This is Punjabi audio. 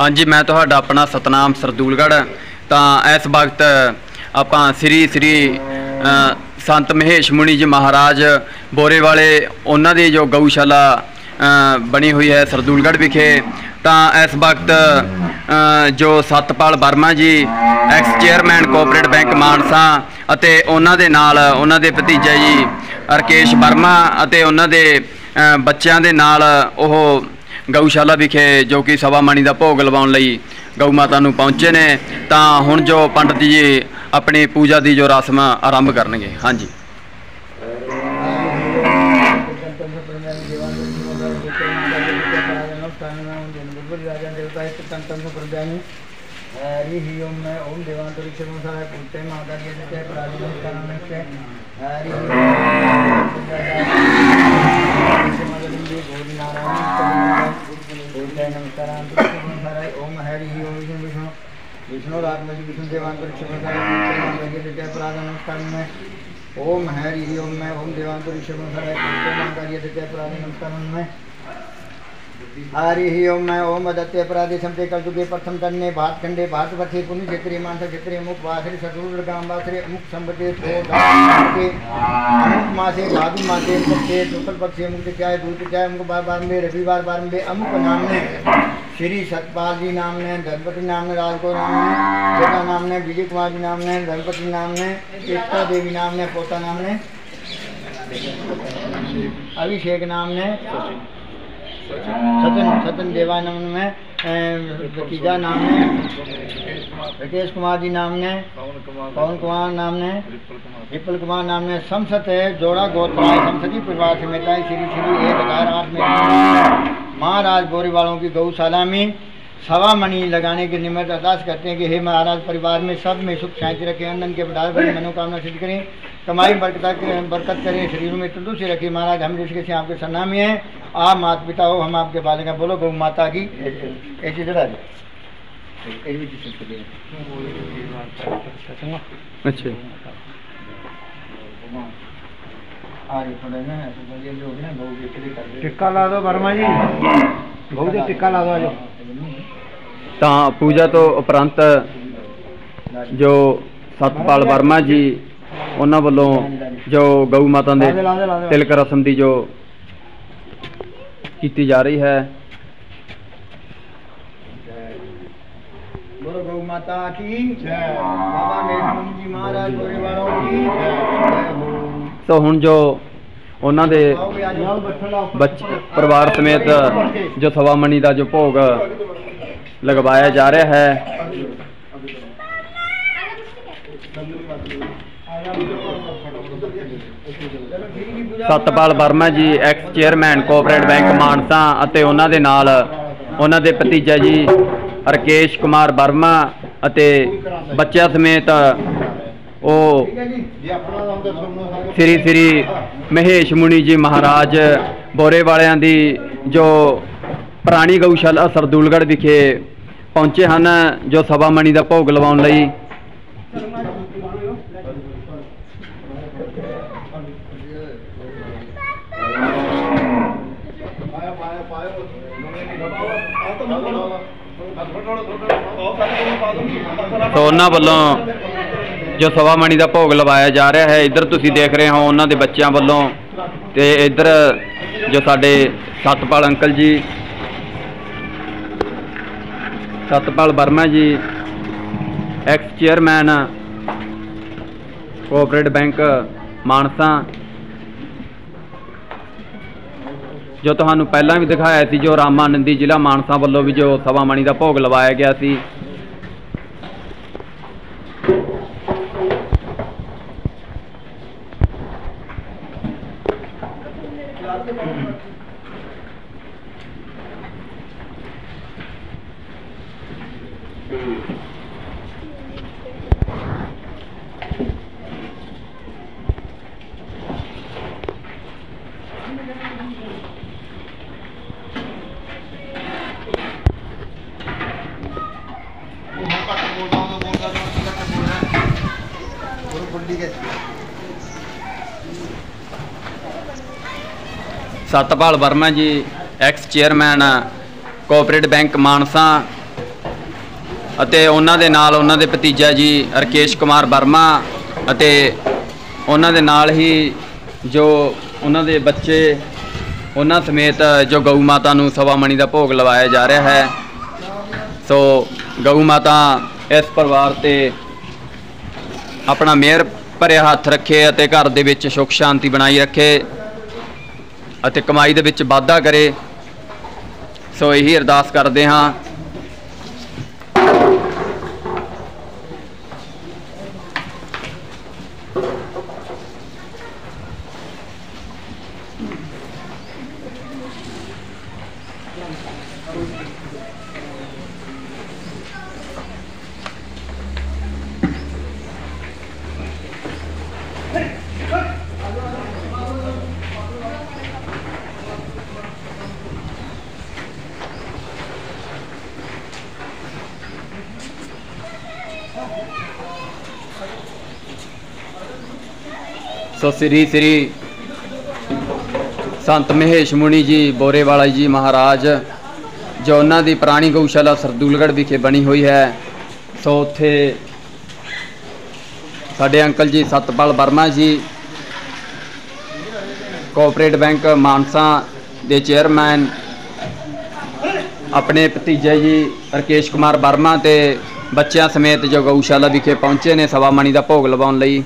ਹਾਂਜੀ, ਮੈਂ ਤੁਹਾਡਾ ਆਪਣਾ ਸਤਨਾਮ ਸਰਦੂਲਗੜ੍ਹ ਤਾਂ ਇਸ ਵਕਤ ਆਪਾਂ ਸ੍ਰੀ ਸ੍ਰੀ ਸੰਤ ਮਹੇਸ਼ ਮੁਨੀ ਜੀ ਮਹਾਰਾਜ ਬੋਰੇ ਵਾਲੇ ਉਹਨਾਂ ਦੀ ਜੋ ਗਊਸ਼ਾਲਾ ਬਣੀ ਹੋਈ ਹੈ ਸਰਦੂਲਗੜ੍ਹ ਵਿਖੇ। ਤਾਂ ਇਸ ਵਕਤ ਜੋ Satpal Verma ji ex chairman cooperate bank Mansa ਅਤੇ ਉਹਨਾਂ ਦੇ ਨਾਲ, ਉਹਨਾਂ ਦੇ ਭਤੀਜਾ ਜੀ ਰਕੇਸ਼ ਵਰਮਾ ਅਤੇ ਉਹਨਾਂ ਦੇ ਬੱਚਿਆਂ ਦੇ ਨਾਲ ਉਹ ਗਊਸ਼ਾਲਾ ਵਿਖੇ ਜੋ ਕਿ ਸਵਾ ਮਣੀ ਦਾ ਭੋਗ ਲਵਾਉਣ ਲਈ ਗਊ ਮਾਤਾ ਨੂੰ ਪਹੁੰਚੇ ਨੇ ਤਾਂ ਹੁਣ ਜੋ ਪੰਡਤ ਜੀ ਆਪਣੀ ਪੂਜਾ ਦੀ ਜੋ ਰਸਮ ਆਰੰਭ ਕਰਨਗੇ ਹਾਂਜੀ हरि ही ओम मैं ओम देवांतरिक्ष मुसाय पुत्ते माता के जय प्रार्थना करने से हरि गौरी नारायण ओंकार नमस्कारां विष्णुभवनकाराय ओम हरि ओम विष्णु विष्णु विष्णु आत्मज विष्णु देवान परिक्षेपणकाराय नमस्कार में ओम हरि ओम मैं ओम देवान परिक्षेपणकाराय कार्य नमस्कार में हरि ओम मैं ओम अदत्य अपराधि समते कल चुके प्रथम तन्ने भात खंडे भात वथे पुण्य क्षेत्रीय मानस क्षेत्रीय मुख वासरे सतुर गाम वासरे अमुक संबते तो अमुक मासे भादु मासे पक्षे शुक्ल पक्षे मुक्त चाय दूत चाय अमुक बार बार में रविवार बार में अमुक नाम ने श्री सतपाल जी नाम ने धनपति नाम ने राजको नाम ने बेटा नाम ने विजय कुमार जी नाम ने धनपति नाम ने एकता देवी नाम ने पोता नाम ने अभिषेक नाम ने सतन सतन देवानंद में भतीजा नाम ने रितेश कुमार जी नाम ने पवन कुमार नाम ने विपुल कुमार नाम ने समसत जोड़ा गोत्राय समसती परिवार समेत आए श्री श्री एक हज़ार आठ में। महाराज बोरी वालों की गौशाला में सवा मणि लगाने के निमित्त अरदास करते हैं कि हे महाराज, परिवार में सब में सुख शांति रखें अन्न के बड़ी मनोकामना सिद्ध करें। कमाई बरकत बरकत करें शरीर में तंदुरुस्ती रखें महाराज हम जिसके से आपके सन्नामी हैं आप माता पिता हो हम आपके बालक हैं बोलो गौ माता की ऐसी जरा ਅੱਛਾ टिक्का ला दो वर्मा जी बहुत जी टिक्का ला दो आज ਤਾਂ ਪੂਜਾ ਤੋਂ ਉਪਰੰਤ ਜੋ ਸਤਪਾਲ ਵਰਮਾ ਜੀ ਉਹਨਾਂ ਵੱਲੋਂ ਜੋ ਗਊ ਮਾਤਾ ਦੇ ਤਿਲਕ ਰਸਮ ਦੀ ਜੋ ਕੀਤੀ ਜਾ ਰਹੀ ਹੈ बोलो गौ माता की बाबा मेहमान जी महाराज गोरे वालों की जय हो ਸੋ ਹੁਣ ਜੋ ਉਹਨਾਂ ਦੇ ਬੱਚੇ ਪਰਿਵਾਰ ਸਮੇਤ ਜੋ ਸਵਾ ਮਣੀ ਦਾ ਜੋ ਭੋਗ ਲਗਵਾਇਆ ਜਾ ਰਿਹਾ ਹੈ Satpal Verma ji ex chairman cooperate bank Mansa ਅਤੇ ਉਹਨਾਂ ਦੇ ਨਾਲ ਉਹਨਾਂ ਦੇ ਭਤੀਜਾ ਜੀ ਰਕੇਸ਼ ਕੁਮਾਰ ਵਰਮਾ ਅਤੇ ਬੱਚਿਆਂ ਸਮੇਤ ਉਹ ਸ੍ਰੀ ਸ੍ਰੀ ਮਹੇਸ਼ ਮੁਨੀ ਜੀ ਮਹਾਰਾਜ ਬੋਰੇ ਵਾਲਿਆਂ ਦੀ ਜੋ ਪੁਰਾਣੀ ਗਊਸ਼ਾਲਾ ਸਰਦੂਲਗੜ੍ਹ ਵਿਖੇ ਪਹੁੰਚੇ ਹਨ, ਜੋ ਸਭਾ ਮਣੀ ਦਾ ਭੋਗ ਲਵਾਉਣ ਲਈ। ਤੋਂ ਉਹਨਾਂ ਵੱਲੋਂ ਜੋ ਸਵਾ ਮਣੀ ਦਾ ਭੋਗ ਲਵਾਇਆ ਜਾ ਰਿਹਾ ਹੈ, ਇੱਧਰ ਤੁਸੀਂ ਦੇਖ ਰਹੇ ਹੋ ਉਹਨਾਂ ਦੇ ਬੱਚਿਆਂ ਵੱਲੋਂ ਤੇ ਇੱਧਰ ਜੋ ਸਾਡੇ Satpal uncle ji, Satpal Verma ji ex chairman cooperate bank Mansa ਜੋ ਤੁਹਾਨੂੰ ਪਹਿਲਾਂ ਵੀ ਦਿਖਾਇਆ ਸੀ, ਜੋ ਰਾਮਾਨੰਦੀ ਜ਼ਿਲ੍ਹਾ ਮਾਨਸਾ ਵੱਲੋਂ ਵੀ ਜੋ ਸਵਾ ਮਣੀ ਦਾ ਭੋਗ ਲਵਾਇਆ ਗਿਆ ਸੀ। Satpal Verma ji ex chairman cooperate bank Mansa ਅਤੇ ਉਹਨਾਂ ਦੇ ਨਾਲ ਉਹਨਾਂ ਦੇ ਭਤੀਜਾ ਜੀ ਰਕੇਸ਼ ਕੁਮਾਰ ਵਰਮਾ ਅਤੇ ਉਹਨਾਂ ਦੇ ਨਾਲ ਹੀ ਜੋ ਉਹਨਾਂ ਦੇ ਬੱਚੇ, ਉਹਨਾਂ ਸਮੇਤ ਜੋ ਗਊ ਮਾਤਾ ਨੂੰ ਸਵਾ ਮਣੀ ਦਾ ਭੋਗ ਲਵਾਇਆ ਜਾ ਰਿਹਾ ਹੈ। ਸੋ ਗਊ ਮਾਤਾ ਇਸ ਪਰਿਵਾਰ ਤੇ ਆਪਣਾ ਮਿਹਰ ਭਰੇ ਹੱਥ ਰੱਖੇ ਅਤੇ ਘਰ ਦੇ ਵਿੱਚ ਸੁੱਖ ਸ਼ਾਂਤੀ ਬਣਾਈ ਰੱਖੇ ਅਤੇ ਕਮਾਈ ਦੇ ਵਿੱਚ ਵਾਧਾ ਕਰੇ। ਸੋ ਇਹੀ ਅਰਦਾਸ ਕਰਦੇ ਹਾਂ। ਸੋ ਸ੍ਰੀ ਸ੍ਰੀ ਸੰਤ ਮਹੇਸ਼ ਮੁਨੀ ਜੀ ਬੋਰੇਵਾਲਾ ਜੀ ਮਹਾਰਾਜ, ਜੋ ਉਹਨਾਂ ਦੀ ਪੁਰਾਣੀ ਗਊਸ਼ਾਲਾ ਸਰਦੂਲਗੜ੍ਹ ਵਿਖੇ ਬਣੀ ਹੋਈ ਹੈ। ਸੋ ਉੱਥੇ ਸਾਡੇ ਅੰਕਲ ਜੀ ਸਤਪਾਲ ਵਰਮਾ ਜੀ, ਕੋਆਪਰੇਟ ਬੈਂਕ ਮਾਨਸਾ ਦੇ ਚੇਅਰਮੈਨ, ਆਪਣੇ ਭਤੀਜੇ ਜੀ ਰਕੇਸ਼ ਕੁਮਾਰ ਵਰਮਾ ਤੇ ਬੱਚਿਆਂ ਸਮੇਤ ਜੋ ਗਊਸ਼ਾਲਾ ਵਿਖੇ ਪਹੁੰਚੇ ਨੇ ਸਵਾ ਮਣੀ ਦਾ ਭੋਗ ਲਵਾਉਣ ਲਈ।